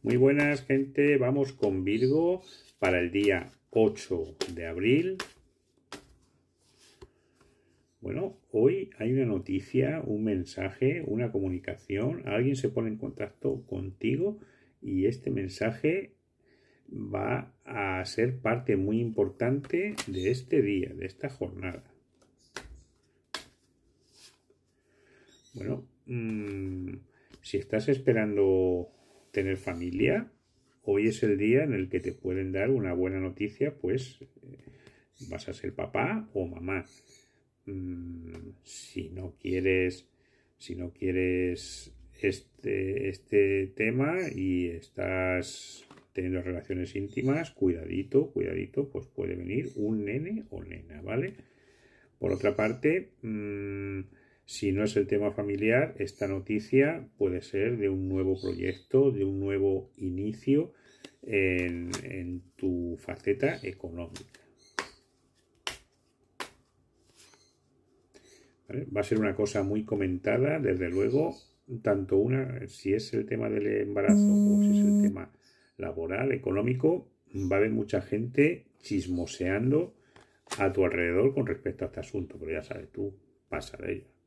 Muy buenas, gente. Vamos con Virgo para el día 8 de abril. Bueno, hoy hay una noticia, un mensaje, una comunicación. Alguien se pone en contacto contigo y este mensaje va a ser parte muy importante de este día, de esta jornada. Bueno, mmm, si estás esperando tener familia, hoy es el día en el que te pueden dar una buena noticia, pues eh, vas a ser papá o mamá. Mm, si no quieres, si no quieres este, este tema y estás teniendo relaciones íntimas, cuidadito, cuidadito, pues puede venir un nene o nena, ¿vale? Por otra parte, mmm, si no es el tema familiar, esta noticia puede ser de un nuevo proyecto, de un nuevo inicio en, tu faceta económica. Va a ser una cosa muy comentada, desde luego, tanto una, si es el tema del embarazo o si es el tema laboral, económico, va a haber mucha gente chismoseando a tu alrededor con respecto a este asunto, pero ya sabes, tú pasa de ello.